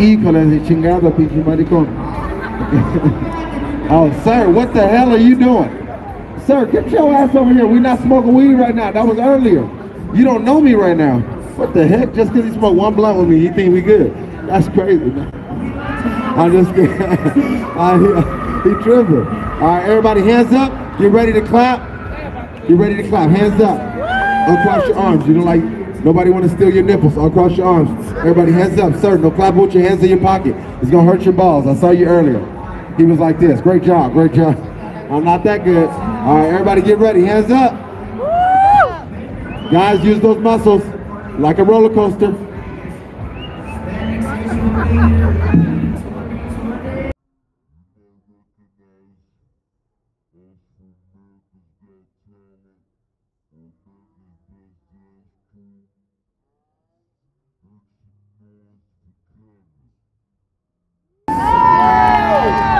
híjole de chingada, pinche maricón. oh, sir, what the hell are you doing? Sir, get your ass over here. We're not smoking weed right now. That was earlier. You don't know me right now. What the heck? Just because he smoked one blunt with me, he think we good. That's crazy. I'm just kidding. uh, he, he tripping. All right, everybody, hands up. You ready to clap? You ready to clap? Hands up. Uncross your arms. You don't like nobody want to steal your nipples. Uncross your arms. Everybody, hands up. Sir, no clap with your hands in your pocket. It's gonna hurt your balls. I saw you earlier. He was like this. Great job. Great job. I'm not that good. All right, everybody, get ready. Hands up. Guys, use those muscles like a roller coaster.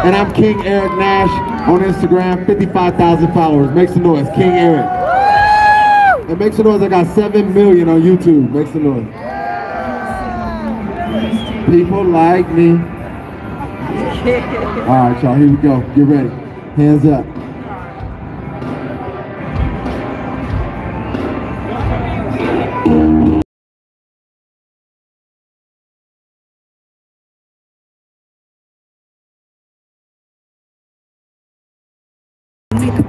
And I'm King Eric Nash on Instagram, 55,000 followers. Make some noise, King Eric. And make some noise, I got 7 million on YouTube. Make some noise. People like me. All right, y'all, here we go. Get ready. Hands up. gitu